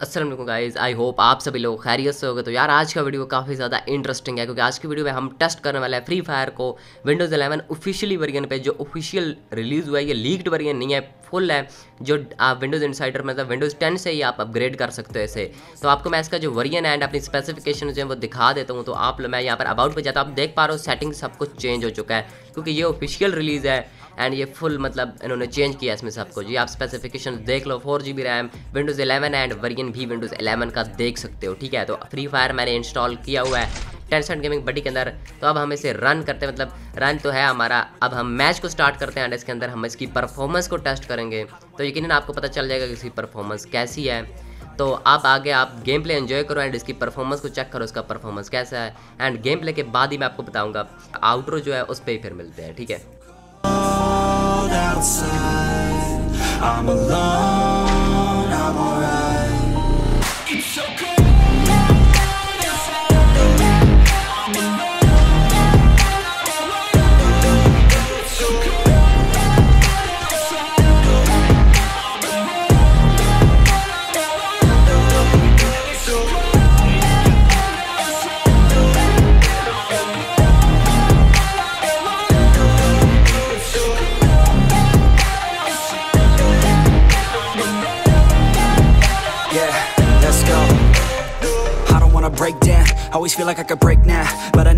Aslam guys I hope आप सभी लोग खैरियत से होगे। तो यार, आज का वीडियो काफ़ी ज़्यादा इंटरेस्टिंग है, क्योंकि आज की वीडियो में हम टेस्ट करने वाले हैं फ्री फायर को विंडोज़ 11 ऑफिशियली वर्जन पे, जो ऑफिशियल रिलीज़ हुआ है, ये लीक्ड वर्जन नहीं है फुल है, जो आप विंडोज़ इंसाइडर मतलब विंडोज़ टेन से ही आप अपग्रेड कर सकते हो इसे। तो आपको मैं इसका जो वर्जन एंड अपनी स्पेसिफिकेशन जो है, वो दिखा देता हूँ। तो आप मैं यहाँ पर अबाउट पर जाता आप देख पा रहे हो सेटिंग सब कुछ चेंज हो चुका है, क्योंकि ये ऑफिशियल रिलीज़ है। एंड ये फुल मतलब इन्होंने चेंज किया इसमें सबको जी आप स्पेसिफिकेशन देख लो four G B RAM Windows 11 and version भी विंडोज़ 11 का देख सकते हो, ठीक है? तो फ्री फायर मैंने इंस्टॉल किया हुआ है। टेंसेंट गेमिंग बडी के अंदर तो अब हम इसे रन करते हैं। मतलब रन तो है हमारा, अब हम मैच को स्टार्ट करते हैं एंड इसके अंदर हम इसकी परफॉर्मेंस को टेस्ट करेंगे। तो यकीन आपको पता चल जाएगा कि इसकी परफॉर्मेंस कैसी है। तो आप आगे आप गेम प्ले एंजॉय करो एंड इसकी परफॉर्मेंस को चेक करो, इसका परफॉर्मेंस कैसा है। एंड गेम प्ले के बाद ही मैं आपको बताऊँगा। आउटरो जो है, उस पर ही फिर मिलते हैं, ठीक है? Outside. I'm alone, I'm alright Always feel like I could break now But I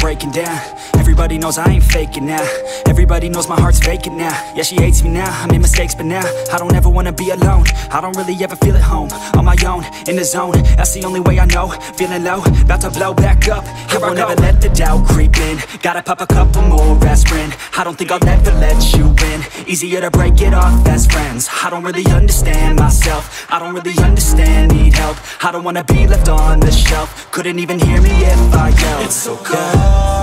Breaking down Everybody knows I ain't faking now. Everybody knows my heart's vacant now. Yeah, she hates me now, I made mistakes but now I don't ever wanna be alone. I don't really ever feel at home On my own, in the zone. That's the only way I know. Feeling low, about to blow back up. Here I won't ever let the doubt creep in. Gotta pop a couple more aspirin. I don't think I'll ever let you in Easier to break it off best friends. I don't really understand myself. I don't really understand, need help. I don't wanna be left on the shelf. Couldn't even hear me if I yelled. It's so cold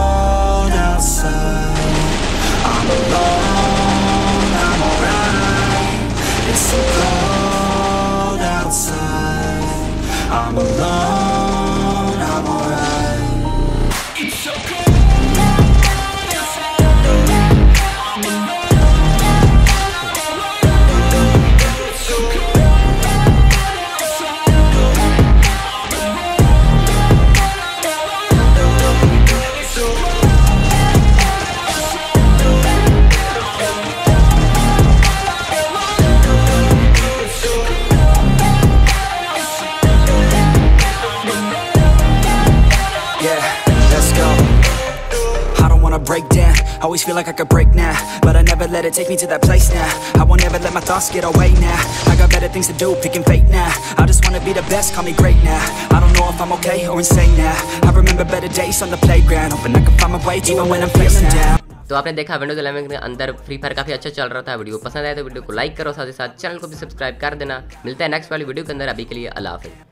like I could break now, but I never let it take me to that place now. I won't ever let my thoughts get away now. I got better things to do, picking fate now. I just wanna be the best, call me great now. I don't know if I'm okay or insane now. I remember better days on the playground, hoping I can find my way even when I'm feeling down. तो आपने देखा Windows 11 के अंदर free fire काफ़ी अच्छा चल रहा था वीडियो पसंद आया तो वीडियो को लाइक करो साथ ही साथ चैनल को भी सब्सक्राइब कर देना मिलता है नेक्स्ट वाली वीडियो के अंदर अभी के लिए अल्लाह हाफिज़